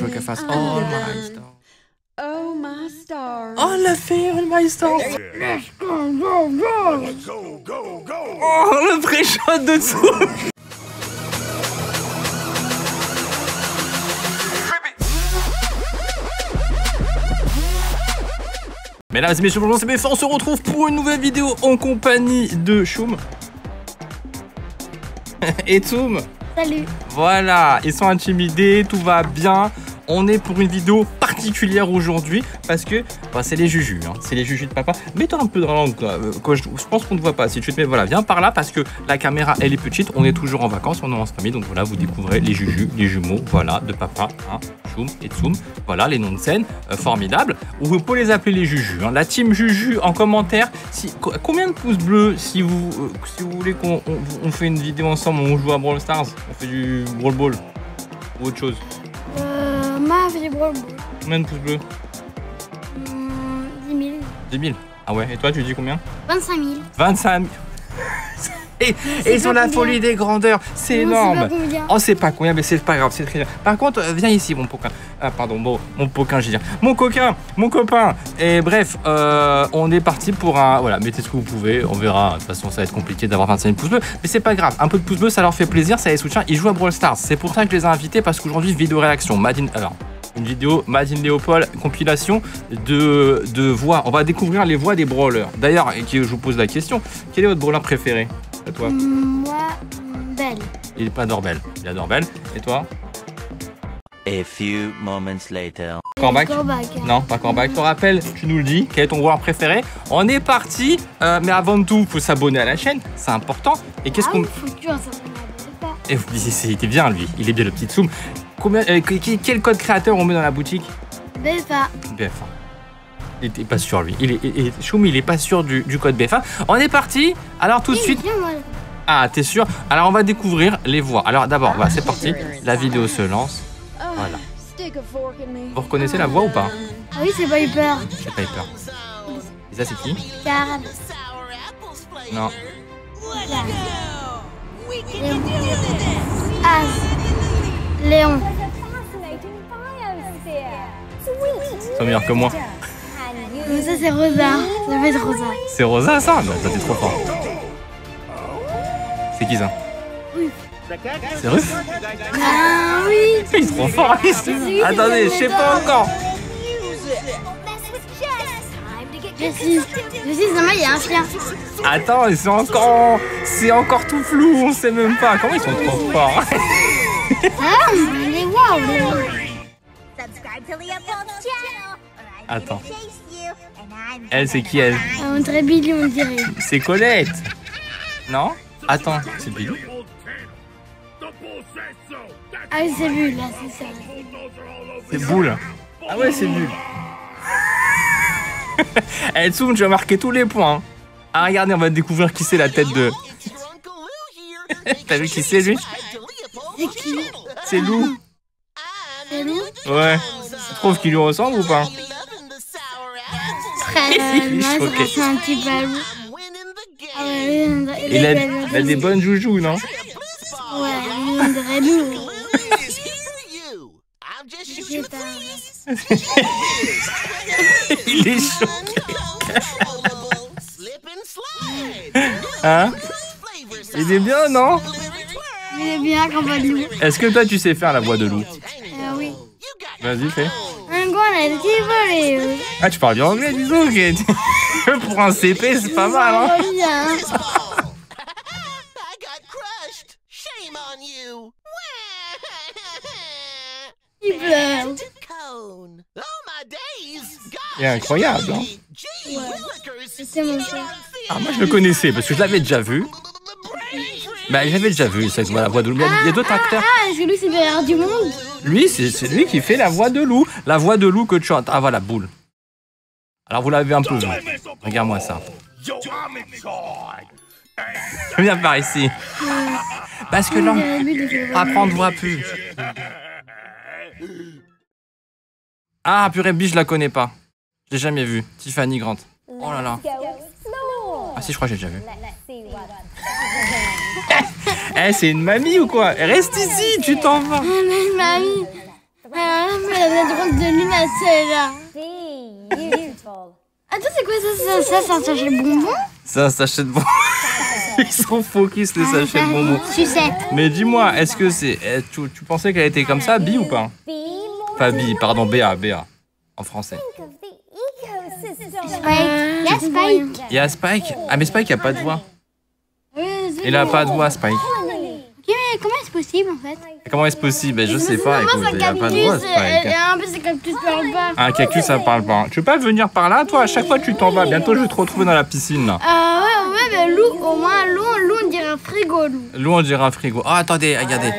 je veux qu'elle fasse All My Stars. Oh my stars. Oh, l'a fait, All My Stars. Oh, le vrai shot de dessous. Mesdames et messieurs, bonjour, c'est BF, on se retrouve pour une nouvelle vidéo en compagnie de Choum et Toum. Salut. Voilà, ils sont intimidés, tout va bien. On est pour une vidéo particulière aujourd'hui parce que bah, c'est les jujus, hein. c'est les jujus de papa. Mets-toi un peu dans la langue, quoi. Euh, je, je pense qu'on ne voit pas. Si tu te mets, voilà, viens par là parce que la caméra elle est petite. On est toujours en vacances, on est en famille, donc voilà, vous découvrez les jujus, les jumeaux, voilà, de papa, hein, Choum et Tsoum. Voilà les noms de scène, euh, formidables. Ou vous pouvez les appeler les jujus. hein. La team juju en commentaire. Combien de pouces bleus si vous, euh, voulez qu'on on, on fait une vidéo ensemble, on joue à Brawl Stars, on fait du Brawl Ball ou autre chose? Euh, ma fibre, Combien de pouces bleus hum, 10 000. 10 000. Ah ouais, et toi tu dis combien 25 000. 25 000. Et, et ils ont la folie des grandeurs, c'est énorme. Combien. Oh, c'est pas combien, mais c'est pas grave, c'est très bien. Par contre, euh, viens ici, mon coquin. Ah, pardon, bon, mon coquin, veux dire. Mon coquin, mon copain. Et bref, euh, on est parti pour un. Voilà, mettez ce que vous pouvez, on verra. De toute façon, ça va être compliqué d'avoir 25 000 pouces bleus. Mais c'est pas grave, un peu de pouces bleus, ça leur fait plaisir, ça les soutient. Ils jouent à Brawl Stars. C'est pour ça que je les ai invités, parce qu'aujourd'hui, vidéo réaction. Madine. Alors. Une vidéo Madine Léopold, compilation de, de voix. On va découvrir les voix des brawlers. D'ailleurs, je vous pose la question, quel est votre brawler préféré? À toi Moi, belle. Il est pas Dorbel. Il a Dorbel. Et toi A few moments later. Corbac. Non, pas Corbac. Je te rappelle, tu nous le dis, quel est ton joueur préféré On est parti, euh, mais avant de tout, faut s'abonner à la chaîne, c'est important. Et qu'est-ce ah, qu'on. Et vous disiez, il était bien lui, il est bien le petit Zoom. Combien, euh, que- que- quel code créateur on met dans la boutique BFA. BF1. Il était pas sûr lui. Il est, il est- il est pas sûr du, du code BF1. On est parti. Alors tout de suite. Ah, t'es sûr Alors on va découvrir les voix. Alors d'abord, voilà, c'est parti. La vidéo se lance. Oh, Voilà. Vous reconnaissez la voix ou pas? Ah oui, c'est pas eu peur. Et ça c'est qui? Car. Non. Az. Léon. Ils sont meilleurs que moi. Mais ça, c'est Rosa. Ça va être Rosa. C'est Rosa ça Bah, Toi t'es trop fort. C'est qui ça C'est Ruff Ah oui. Il est trop fort Attendez, je sais pas encore Je suis. Je suis Zama, il y a un chien. Attends, c'est encore... C'est encore tout flou, on sait même pas. Comment ils sont trop forts Ah, mais waouh. Subscribe to Leopold's channel. Attends. Elle c'est qui elle Ah, On dirait Billy, on dirait. C'est Colette Non Attends, c'est Billy Ah c'est lui, là, c'est ça. C'est Boule Ah ouais, c'est nul Eh Tsoum, tu vas marquer tous les points. Ah regardez, on va découvrir qui c'est la tête de... T'as vu qui c'est lui C'est qui C'est Lou C'est lui Ouais. Tu trouves qu'il lui ressemble ou pas Frère, choqué. un petit lui. Ah il a, lui, il a des bonnes joujoux, non? Ouais. Il est chaud. Hein? Il est bien, non? Il est bien qu'on va loup. Est-ce que toi, tu sais faire la voix de Lou Ah oui. Vas-y, fais. Ah, tu parles bien anglais, dis donc. Pour un CP, c'est pas mal, hein Joli. I got crushed. Shame on you. Il pleure. Cone. Oh my days. Il est incroyable, hein. C'est mon. Ah, moi, je le connaissais parce que je l'avais déjà vu. Bah, j'avais déjà vu cette voix, la voix de Lou. Il y a- d'autres acteurs. Ah, est-ce que lui, c'est le meilleur du monde Lui, c'est lui qui fait la voix de Lou. La voix de Lou que tu entends. Ah, voilà, boule. Alors, vous l'avez un peu vu. Regarde-moi ça. Viens par ici. Parce que là, voix plus. Ah, purée, biche, je la connais pas. Je l'ai jamais vue. Tiffany Grant. Oh là là. Ah si, je crois que j'ai déjà vu. Eh, c'est une mamie ou quoi? Reste ici, tu t'en vas. Ah, mais. Ah, mais la drôle de lune, celle-là. Attends, c'est quoi ça Ça, ça, c'est un sachet de bonbons? C'est un sachet de bonbons. Ils sont focus les sachets de bonbons. Sucette. Mais dis-moi, est-ce que c'est. eh, Tu, tu pensais qu'elle était comme ça, Bi ou pas? Pas Bi, pardon, Béa, Béa. En français. Spike. Il y a Spike. Il y a Spike. Ah, mais Spike, il a pas de voix. Il a pas de voix, Spike. Est-ce possible en fait Comment est-ce possible? Ben, Je sais pas, Comment écoute, ça il a pas de un peu c'est cactus parle pas. Un cactus, ça parle pas. Tu veux pas venir par là, toi? À chaque fois, tu t'en vas. Bientôt, je vais te retrouver dans la piscine, là. Ah ouais, ouais, mais loup, au moins loup, loup on dirait un frigo loup. Lou, on dirait un frigo. Oh, attendez, regardez.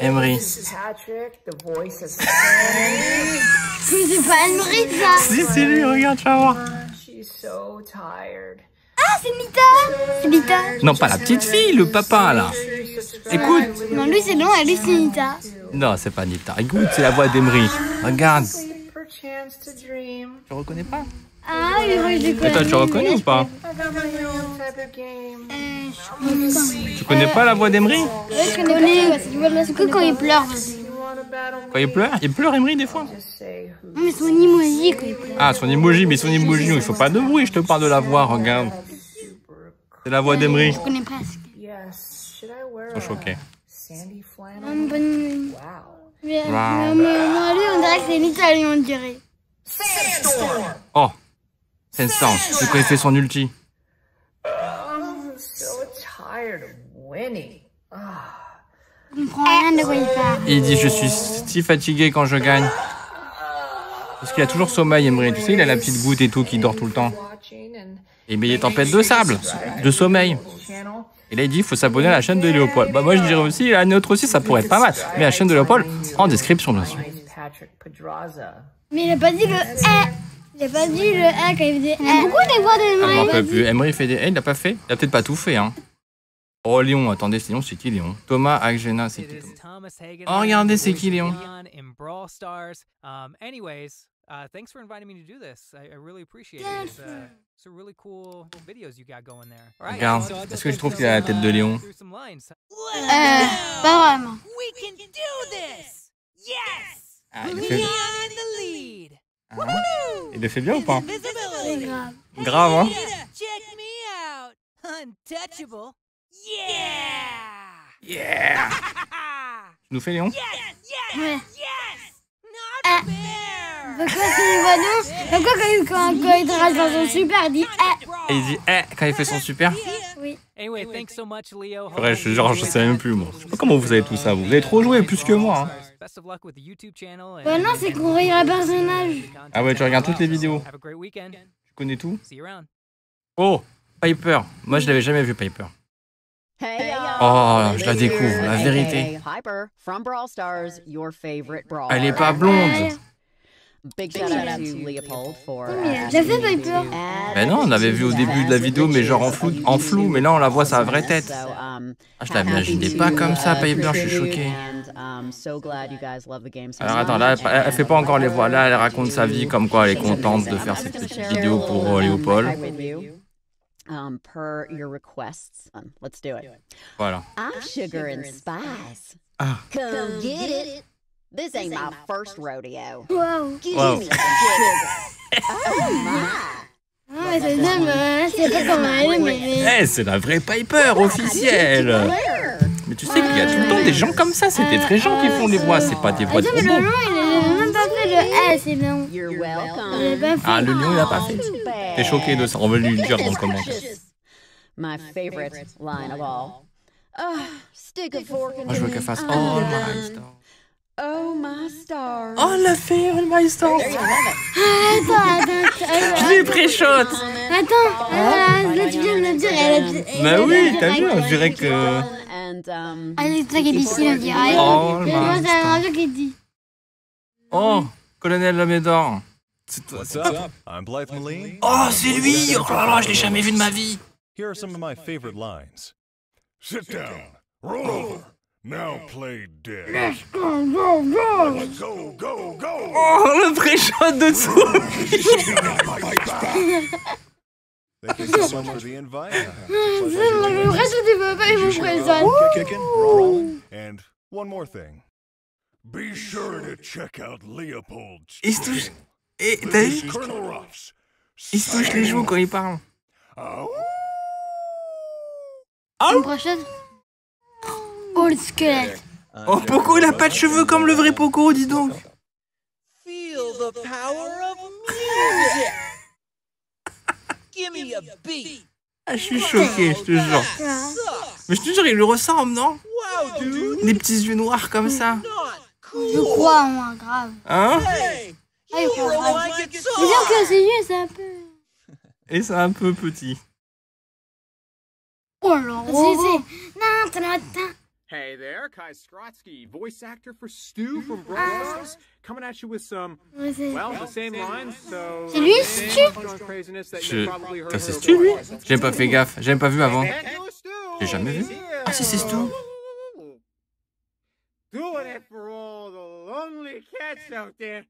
Emery. Mais c'est pas Emery ça Si, c'est lui, regarde, tu vas voir. Ah, c'est Mita C'est Mita Non, pas la petite fille, le papa, là. Écoute. Non, lui c'est non et lui c'est Mita. Non, c'est pas Nita. Écoute, c'est la voix d'Emery. Regarde. Tu reconnais pas Ah, je Et toi, tu reconnais ou pas Tu connais pas la voix d'Emery je connais. C'est que quand il pleure. Quand il pleure Il pleure, Emery, des fois Non, mais son emoji quand il pleure. Ah, son emoji, mais son emoji, il faut pas de bruit, je te parle de la voix, regarde. C'est la voix d'Emery. Je connais presque. Trop choqué. Hum, bonne- Mais, Wow. mais, mais, non, lui, on dirait que c'est lui, on dirait. Oh Sandstorm, c'est quand il fait son ulti? Je comprends rien de quoi il parle. Il dit Je suis si fatigué quand je gagne. Parce qu'il a toujours sommeil, Emery. Tu sais, il a la petite goutte et tout qui dort tout le temps. Et mais il est tempête de sable, de sommeil. Et là, il dit il faut s'abonner à la chaîne de Léopold. Bah, moi, je dirais aussi, la nôtre aussi, ça pourrait être pas mal. Mais la chaîne de Léopold, en description, bien sûr. Mais il a pas dit le E. Il a pas dit le E quand il faisait Il y a beaucoup des voix de Ah, Emery. rappelle plus. Emery fait des. Eh, il l'a pas fait Il a peut-être pas tout fait, hein. Oh, Léon, attendez, c'est Léon, c'est qui Léon? Thomas Agjena, c'est qui Thomas? Oh, regardez, c'est qui, Léon? Uh, thanks for inviting me to do this. I, I really appreciate it. It's, uh, it's a really cool videos you got going there. All right, Regarde, so est-ce que je trouve qu'il a la tête de some lines. Euh, pas vraiment. We can do this! Yes! Ah, il, fait... in the lead! Ah, il le fait bien ou pas? Grave. Grave, hein Check me out! Untouchable! Yeah! Yeah Tu nous fais Léon? Yes! Ah. Not fair! Pourquoi c'est une voix non Pourquoi quand il, quand, quand il travaille dans son super, il dit Eh Et il dit eh quand il fait son super Oui. Anyway, thanks so much, Leo. Ouais, je, genre, je sais même plus, moi. Je sais pas comment vous savez tout ça, vous. Vous avez trop joué, plus que moi. hein. Best of luck with the YouTube channel. and- Bah non, c'est qu'on regarde le personnage. Ah ouais, tu regardes toutes les vidéos. Tu connais tout. Oh Piper Moi, je l'avais jamais vu, Piper. Oh, je la découvre, la vérité. Piper from Brawl Stars, your favorite brawler. Elle est pas blonde Big shout out to Leopold for. Mais fait Piper. Ben non, on avait vu au début de la vidéo, mais genre en flou, en flou mais là, on la voit sa vraie tête. Um, Ah, je l'imaginais pas comme ça, uh, Piper, je suis choqué. and, um, so glad you guys love the game so Alors attends, là, elle, elle fait pas encore les voix. Là, elle raconte sa vie, comme quoi elle est contente de faire cette petite vidéo pour euh, Léopold. With you, Um, per your requests. Um, let's do it. Voilà. I'm sugar and spice. Ah. Come get it. This ain't my first rodeo. Wow. Oh. Ah, c'est c'est pas elle mais. Eh, c'est la vraie Piper officielle Mais tu sais qu'il y a tout le temps des gens comme ça, c'est des vrais gens qui font les voix, c'est pas des voix de robots. nom, il a même pas fait le S, c'est non. You're Il a welcome. pas fait. Ah, le lion, il a pas fait. T'es choqué de ça, on va lui dire dans le commentaire. My favorite line of all. Oh, stick a fork in Moi, je veux qu'elle fasse Oh my star. Oh my stars. Oh, la fée, oh my star There you have it. Attends, attends, attends. Je l'ai pré-shot Attends, euh, là tu viens de le dire, elle a dit. Bah oui, t'as vu, on dirait que... And um, Ah, c'est toi qui es ici, on dirait. Oh, moi, c'est radio qui dit. Oh, colonel Lamédor. C'est toi, What's c'est up? I'm Blythe Moline. Oh, c'est lui Oh là là, je l'ai jamais vu de ma vie Here are some of my favorite lines. Sit down. Roll over. Now play dead. Go, go, go. Let's go, go, go. Oh, le pré-shot de dessous Thank you so much for the invite. Le reste rolling. And one more thing. Be sure to check out Leopold's Il se touche. Et This t'as vu? Colonel Ruffs. Il se touche les joues quand il parle. Oh, Une prochaine? Oh, le squelette. Oh, Poco, il a pas de cheveux comme le vrai Poco, dis donc. Feel the power of music. Give me a beat. Ah, je suis choqué, je te jure. Mais je te jure, il le ressemble, non Wow, dude. Des petits yeux noirs comme ça. Je crois, moi, grave. Hein Hey, Ah, il croit grave. Mais que ses yeux, c'est un peu. Et c'est un peu petit. Oh là, oh. Non, t'en as atteint. Hey there, Kai Skrotsky, voice actor for Stu from Bros. Coming at you with some, well, the same lines, so. C'est lui, same Stu strong craziness that Je... you've probably heard Putain, c'est Stu, lui. J'ai pas fait gaffe, j'ai pas vu avant. Hey, yo, Stu, J'ai jamais vu. Ah si, c'est Stu. Doing it for all the lonely cats out there.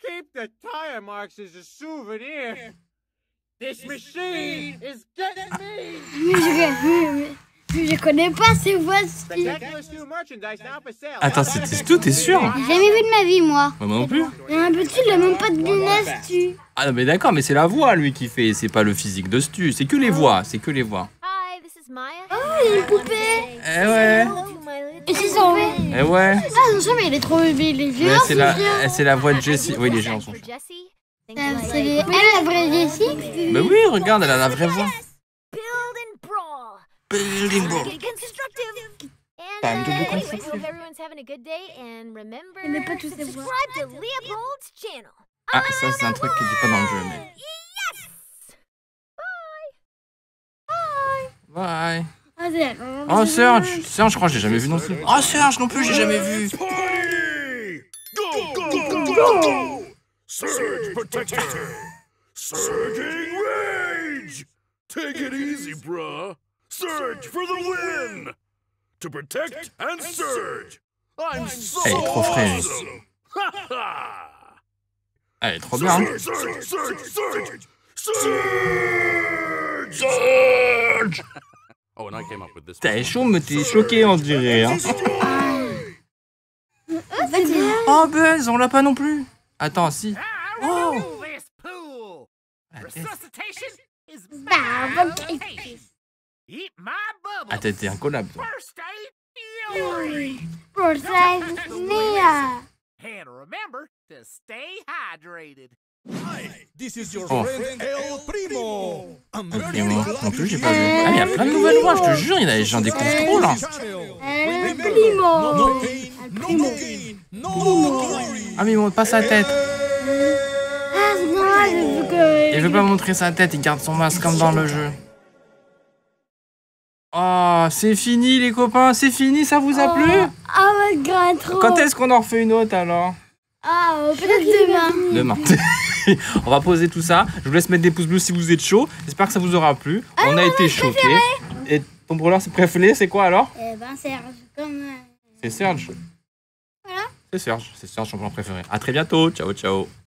Keep the tire marks as a souvenir. This machine is getting me. Mais je, mais- mais connais pas ces. J'ai sale. Attends, c'était Stu, t'es sûr? Jamais vu de ma vie, moi. Moi non plus. Il y a un petit, il a même pas de tu. Ah non, mais d'accord, mais c'est la voix, lui, qui fait. C'est pas le physique de Stu. C'est que les voix, c'est que les voix. Hi, this is Maya. Oh, il y a une poupée. Eh ouais. Et c'est son. Eh ouais. Ah, non, jamais, il est trop bébé. Il est Mais vieux. c'est la, eh, c'est la voix de Jessie. Oui, les gens sont. chiants. C'est les- elle, la vraie Jessie. Mais oui, regarde, elle a la vraie voix. Good day and remember Elle met pas tous ses voix. subscribe to Leopold's channel. Ah, ça, c'est un truc qui dit pas dans le jeu, mais. Yes. Bye. Bye. Ah, Oh, Serge. Serge, je crois que j'ai jamais vu non plus. Oh, Serge non plus, j'ai jamais vu. Go, go, go! Surge Protector! Surging Rage! Take it easy, bruh! Surge for the win! To protect and surge! I'm so Elle est trop fraîche. awesome! Ha ha! Elle est trop bien. hein. Surge, surge, surge, surge! Oh, and I came up with this. T'es chaud, mais t'es choqué, on dirait. Hein. Oh, Buzz, on l'a pas non plus. Attends, si. Oh. this pool. La tête. Ah, t'es t'es un collab, toi. First aid fury. Pour ça, Nia. And remember to stay hydrated. Oh. Ok, moi non plus, j'ai pas vu. Ah, mais il y a plein de nouvelles voix, je te jure, il y en a- j'en découvre trop là. El primo. El primo. Ah, mais il montre pas sa tête. Ah. Il veut pas montrer sa tête, il garde son masque comme dans le jeu. Oh, c'est fini les copains, c'est fini, ça vous a plu? Ah, ouais, grave trop. Quand est-ce qu'on en refait une autre alors? Ah, euh, peut-être demain. Demain. On va poser tout ça. Je vous laisse mettre des pouces bleus si vous êtes chaud. J'espère que ça vous aura plu. On a été choqués. Et ton brûleur c'est préféré, c'est quoi alors? Eh ben, Serge, comme. euh, C'est Serge. Voilà. C'est Serge, c'est Serge, son plan préféré. À très bientôt. Ciao, ciao.